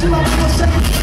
till I feel safe.